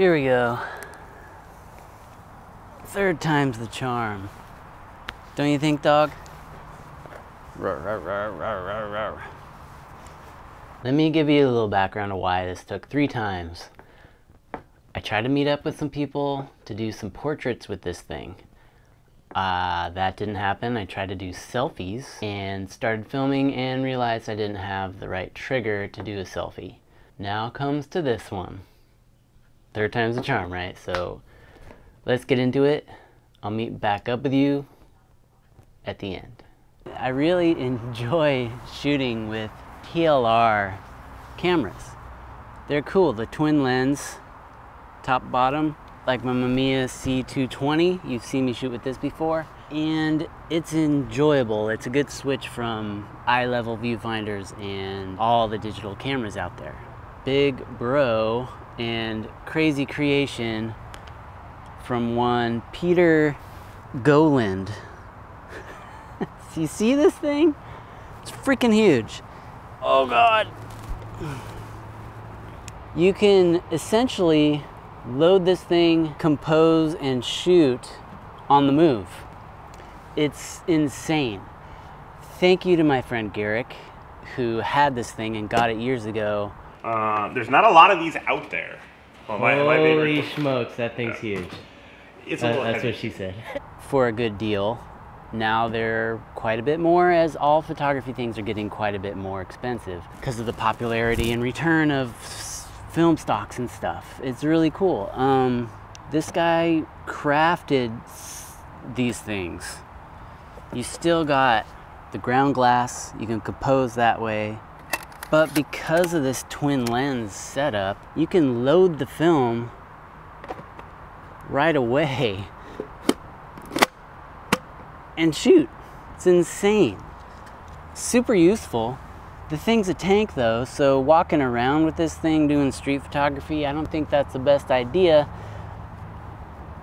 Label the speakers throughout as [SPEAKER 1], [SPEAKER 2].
[SPEAKER 1] Here we go. Third time's the charm. Don't you think, dog? Let me give you a little background of why this took three times. I tried to meet up with some people to do some portraits with this thing. Uh, that didn't happen. I tried to do selfies and started filming and realized I didn't have the right trigger to do a selfie. Now comes to this one. Third time's a charm, right? So let's get into it. I'll meet back up with you at the end. I really enjoy shooting with TLR cameras. They're cool, the twin lens, top bottom, like my Mamiya C220. You've seen me shoot with this before. And it's enjoyable. It's a good switch from eye level viewfinders and all the digital cameras out there. Big bro and crazy creation from one Peter Gowland. you see this thing? It's freaking huge. Oh God. You can essentially load this thing, compose, and shoot on the move. It's insane. Thank you to my friend Garric, who had this thing and got it years ago.
[SPEAKER 2] Uh, there's not a lot of these out there.
[SPEAKER 1] Well, my, Holy my smokes, that thing's yeah. huge.
[SPEAKER 2] It's
[SPEAKER 1] uh, That's what she said. For a good deal. Now they're quite a bit more as all photography things are getting quite a bit more expensive because of the popularity and return of film stocks and stuff. It's really cool. Um, this guy crafted these things. You still got the ground glass, you can compose that way, but because of this twin lens setup, you can load the film right away and shoot. It's insane. Super useful. The thing's a tank though, so walking around with this thing doing street photography, I don't think that's the best idea.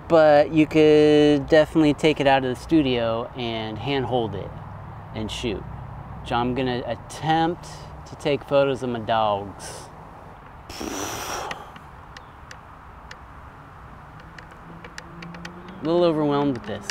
[SPEAKER 1] But you could definitely take it out of the studio and hand hold it and shoot. So I'm gonna attempt to take photos of my dogs. A little overwhelmed with this.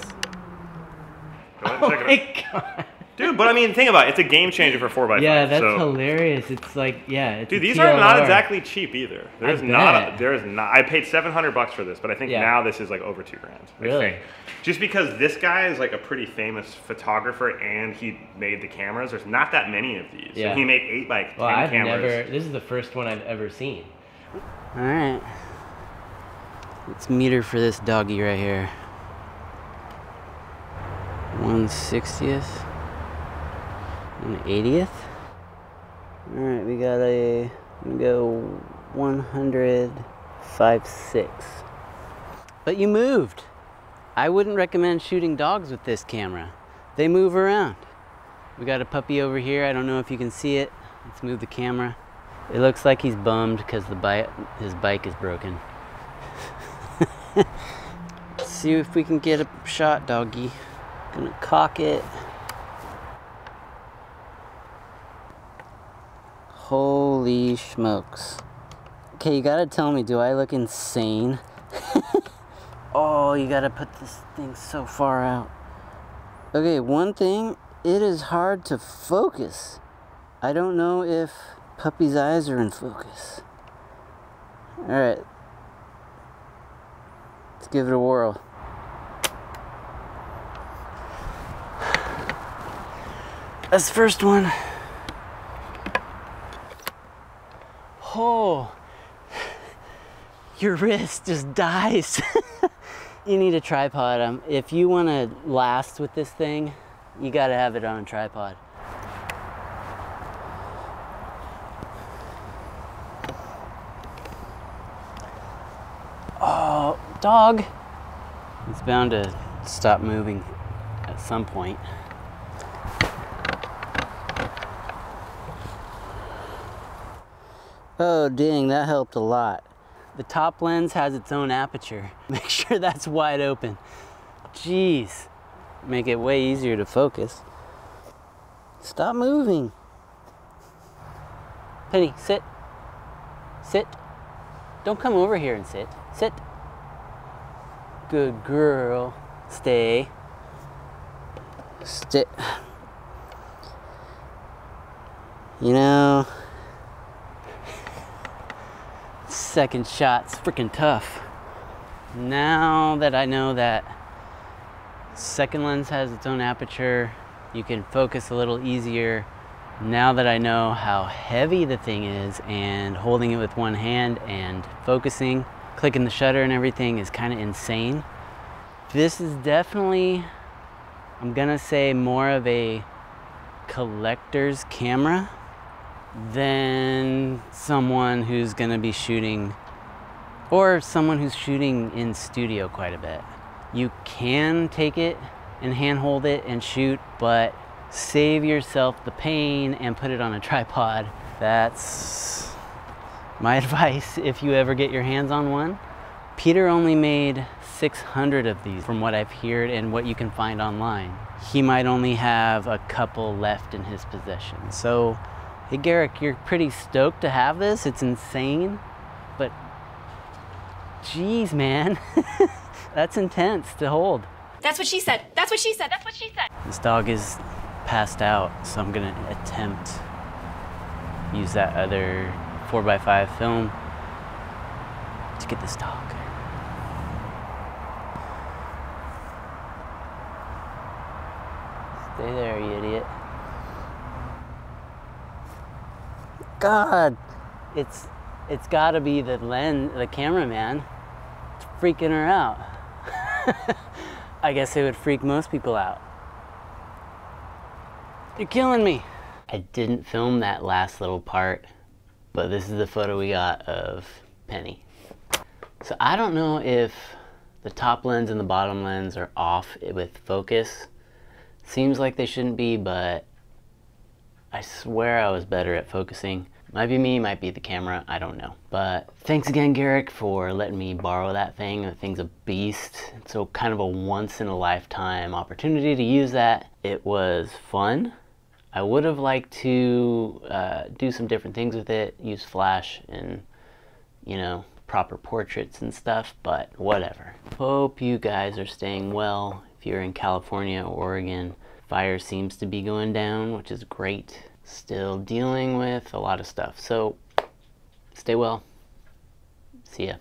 [SPEAKER 2] Go ahead and check oh it out. God. Dude, but I mean, think about it. It's a game changer for 4x5.
[SPEAKER 1] Yeah, that's so. hilarious. It's like, yeah. It's
[SPEAKER 2] Dude, these are not exactly cheap either. There's not, a, there's not, I paid 700 bucks for this, but I think yeah. now this is like over two grand.
[SPEAKER 1] Really?
[SPEAKER 2] Just because this guy is like a pretty famous photographer and he made the cameras, there's not that many of these. Yeah. he made 8 by 10 well, I've cameras.
[SPEAKER 1] Never, this is the first one I've ever seen. All right. Let's meter for this doggy right here. 160th and 80th. All right, we got a, we go 105.6. But you moved. I wouldn't recommend shooting dogs with this camera. They move around. We got a puppy over here. I don't know if you can see it. Let's move the camera. It looks like he's bummed because the bike, his bike is broken. Let's see if we can get a shot, doggy. Gonna cock it. Holy smokes. Okay, you gotta tell me, do I look insane? oh, you gotta put this thing so far out. Okay, one thing, it is hard to focus. I don't know if puppy's eyes are in focus. Alright. Let's give it a whirl. That's the first one. Oh, your wrist just dies. you need a tripod. Um, if you want to last with this thing, you got to have it on a tripod. Oh, dog. It's bound to stop moving at some point. Oh dang, that helped a lot. The top lens has its own aperture. Make sure that's wide open. Jeez, make it way easier to focus. Stop moving. Penny, sit. Sit. Don't come over here and sit. Sit. Good girl. Stay. Sit. You know, second shot's freaking tough. Now that I know that second lens has its own aperture, you can focus a little easier. Now that I know how heavy the thing is and holding it with one hand and focusing, clicking the shutter and everything is kind of insane. This is definitely, I'm gonna say more of a collector's camera than someone who's going to be shooting or someone who's shooting in studio quite a bit. You can take it and handhold it and shoot, but save yourself the pain and put it on a tripod. That's my advice if you ever get your hands on one. Peter only made 600 of these from what I've heard and what you can find online. He might only have a couple left in his possession. So Hey Garric, you're pretty stoked to have this. It's insane, but geez, man, that's intense to hold.
[SPEAKER 3] That's what she said. That's what she said. That's what she said.
[SPEAKER 1] This dog is passed out, so I'm gonna attempt use that other 4x5 film to get this dog. Stay there, you idiot. God, it's it's got to be the lens, the cameraman. Freaking her out. I guess it would freak most people out. You're killing me. I didn't film that last little part, but this is the photo we got of Penny. So I don't know if the top lens and the bottom lens are off with focus. Seems like they shouldn't be, but I swear I was better at focusing. Might be me, might be the camera, I don't know. But thanks again, Garric, for letting me borrow that thing. The thing's a beast. So kind of a once in a lifetime opportunity to use that. It was fun. I would have liked to uh, do some different things with it, use flash and, you know, proper portraits and stuff, but whatever. Hope you guys are staying well. If you're in California or Oregon, Fire seems to be going down, which is great. Still dealing with a lot of stuff. So stay well. See ya.